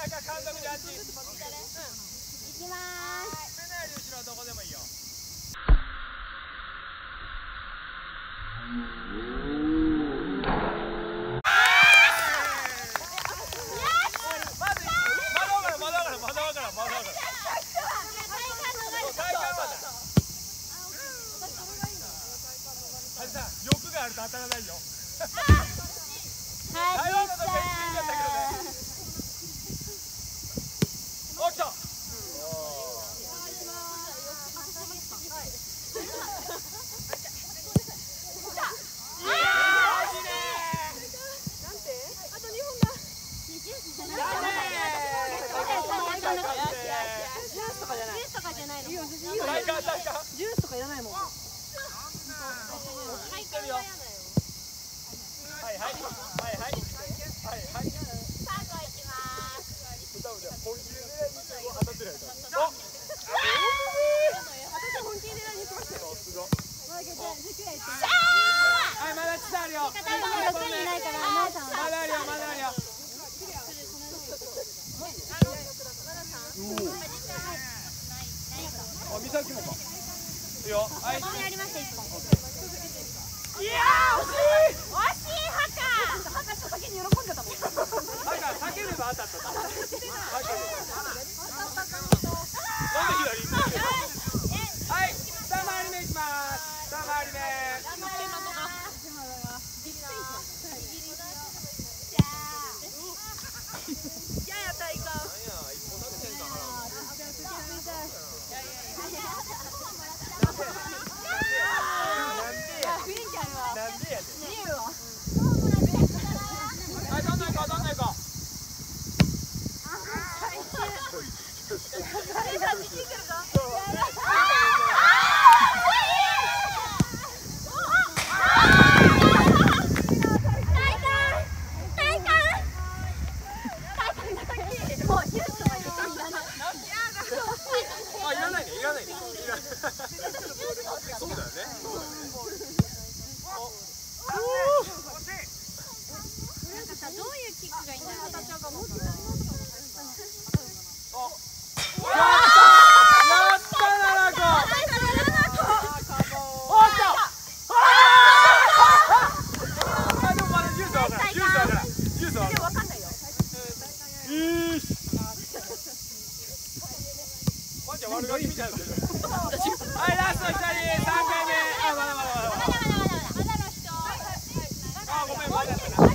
よ欲があると当たらないよ。はい。いいよ大会大会ジュースとかいらないもん。はいはい。はいはい。はいはい。歌うじゃん本気で狙いに行って当たってない。からお本気で何しましたよすごい。はいはい。まだ地下あるよまだ6人い。ないからあるよまだあるよあ、美咲もか。いいよ。はい。いや惜しい。まだまだまだまだまだだ